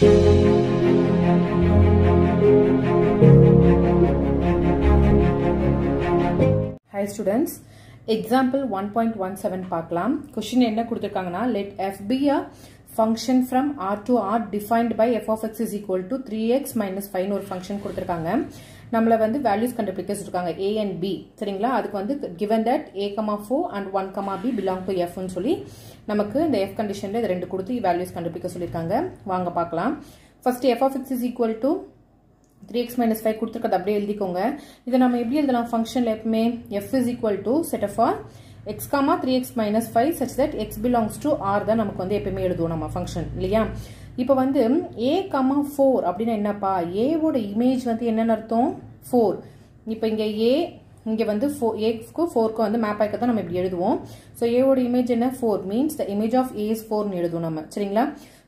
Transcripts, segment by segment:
Hi students example one point one seven பார்க்கலாம். Question என்ன கொடுத்துருக்காங்கன்னா let F function from function from r defined by defined by F of X is equal to three X minus ஒரு function கொடுத்துருக்காங்க. நம்மள வந்து values கண்டுபிடிக்க சொல்லிருக்காங்க. A and b. சரிங்களா? அதுக்கு வந்து given that A comma four and one comma B belong to எஃப்னு சொல்லி நமக்கு இந்த எஃப் கண்டிஷனில் இது ரெண்டு கொடுத்து வேல்யூஸ் கண்டுபிடிக்க சொல்லியிருக்காங்க வாங்க பார்க்கலாம். First f of x is equal to three X minus five கொடுத்துருக்கது அப்படியே எழுதிக்கோங்க. இதை நம்ம எப்படி எழுதலாம்? ஃபங்க்ஷனில் எப்பவுமே F is to set of X comma three X minus five such that X belongs to R தான் நமக்கு வந்து எப்பயுமே எழுதுவோம் நம்ம ஃபங்க்ஷன் இல்லையா? இப்போ வந்து ஏ கமா ஃபோர் அப்படின்னா என்னப்பா? ஏவோட இமேஜ் வந்து என்னென்னு அர்த்தம்? ஃபோர் இப்போ இங்கே ஏ இங்கே வந்து ஃபோ ஏக்கும் ஃபோருக்கும் வந்து மேப் ஆக்க தான் நம்ம இப்படி எழுதுவோம். ஸோ ஏவோட இமேஜ் என்ன? Four means the image of A is ஃபோர்னு எழுதுவோம் நம்ம. சரிங்களா?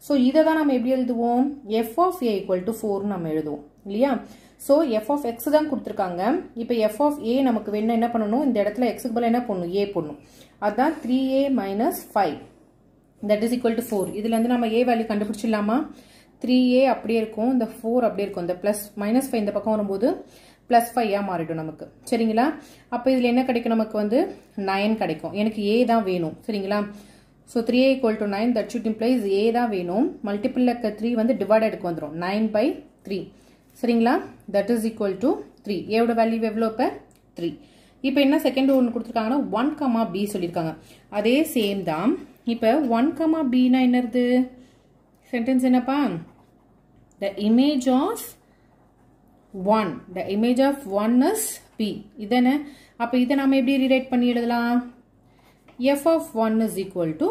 ஸோ இதை தான் நம்ம எப்படி எழுதுவோம்? F of A equal to ஃபோர்னு நம்ம எழுதுவோம் இல்லையா? ஸோ எஃப் ஆஃப் எக்ஸ் தான் கொடுத்துருக்காங்க. இப்போ எஃப் ஆஃப் ஏ நமக்கு வேணும் என்ன பண்ணணும்? இந்த இடத்துல எக்ஸுக்கு பதில் என்ன பண்ணணும் ஏ போடணும். அதுதான் three A minus five that is equal to four இதுலேருந்து நம்ம ஏ வேல்யூ கண்டுபிடிச்சிடலாமா? த்ரீ ஏ அப்படியே இருக்கும். இந்த ஃபோர் அப்படியே இருக்கும். இந்த ப்ளஸ் மைனஸ் ஃபைவ் இந்த பக்கம் வரும்போது ப்ளஸ் ஃபைவாக மாறிடும் நமக்கு. சரிங்களா? அப்போ இதில் என்ன கிடைக்கும் நமக்கு வந்து? நைன் கிடைக்கும். எனக்கு ஏ தான் வேணும். சரிங்களா? So three A equal to nine that should implies A தான் வேணும். மல்டிபிள் இருக்க த்ரீ வந்து டிவைடடுக்கு வந்துடும் நைன் பை த்ரீ சரிங்களா? That is equal to three ஏவோட வேல்யூ எவ்வளோ இப்போ? த்ரீ இப்போ என்ன செகண்ட் ஒன்று கொடுத்துருக்காங்கன்னா ஒன் கமா பி சொல்லியிருக்காங்க. அதே சேம் தான். இப்போ ஒன் கமா பினா என்னது? சென்டென்ஸ் என்னப்பா? The image of one the image of one is B இதென்ன அப்போ இதை நம்ம எப்படி ரீரைட் பண்ணி எழுதலாம்? F of one is equal to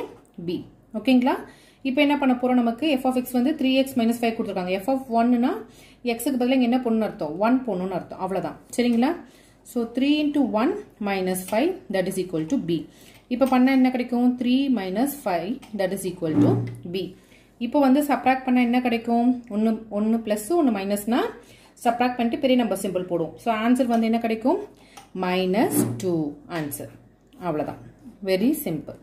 B ஓகேங்களா இப்போ என்ன பண்ண போகிறோம் நமக்கு? எஃப் ஆஃப் எக்ஸ் வந்து த்ரீ எக்ஸ் மைனஸ் ஃபைவ் கொடுத்துருக்காங்க. எஃப் ஆஃப் ஒன்னுனா எக்ஸுக்கு பதிலாக இங்கே என்ன பொண்ணு அர்த்தம்? ஒன் பொண்ணுன்னு அர்த்தம். அவ்வளோதான் சரிங்களா? So three into one minus five that is equal to B இப்போ பண்ணால் என்ன கிடைக்கும்? Three minus five that is equal to B இப்போ வந்து சப்ராக்ட் பண்ணால் என்ன கிடைக்கும்? ஒன்று ஒன்று ப்ளஸ் ஒன்று மைனஸ்னா சப்ராக்ட் பண்ணிட்டு பெரிய நம்பர் சிம்பிள் போடுவோம். ஸோ ஆன்சர் வந்து என்ன கிடைக்கும்? மைனஸ் டூ ஆன்சர் அவ்வளோதான் வெரி சிம்பிள்